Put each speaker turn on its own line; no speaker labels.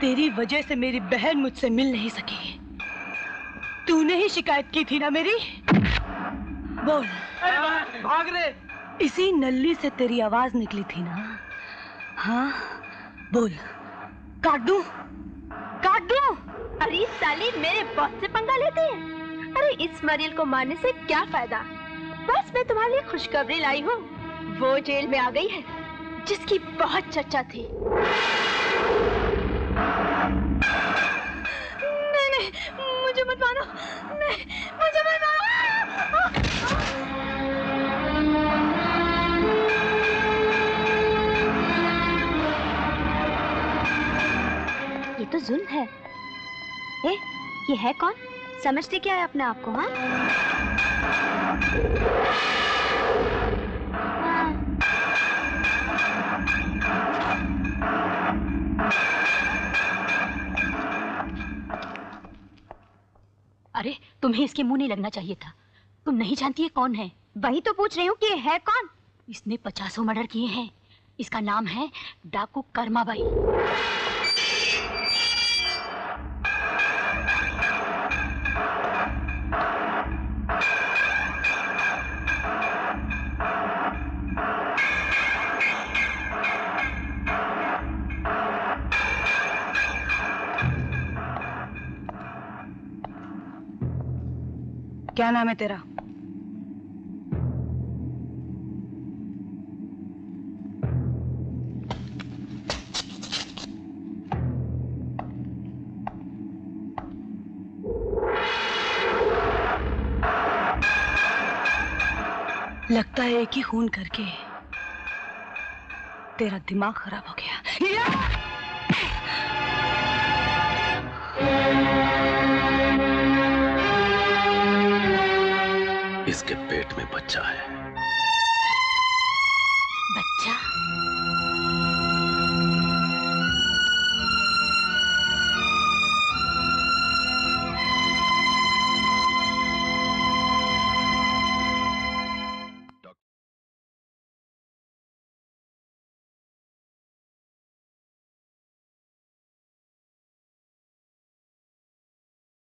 तेरी वजह से मेरी बहन मुझसे मिल नहीं सकी। तूने ही शिकायत की थी ना मेरी? बोल।
भाग रहे
इसी नल्ली से तेरी आवाज़ निकली थी ना? हाँ बोल। काट दूँ? काट दूँ?
अरे साली मेरे बॉस से पंगा लेते हैं। अरे इस मरियल को मारने से क्या फ़ायदा? बस मैं तुम्हारे लिए खुशखबरी लाई हूँ। वो जेल में आ गई है जिसकी बहुत चर्चा थी। ये तो जुल्म है ए, ये है कौन समझते क्या है अपने आप को हाँ
अरे, तुम्हें इसके मुँह नहीं लगना चाहिए था। तुम नहीं जानती है कौन है?
वही तो पूछ रही हूँ कि है कौन?
इसने पचासों मर्डर किए हैं। इसका नाम है डाकू कर्माबाई।
क्या नाम है तेरा? लगता है एक ही खून करके तेरा दिमाग खराब हो गया।
इसके पेट में बच्चा है।
बच्चा?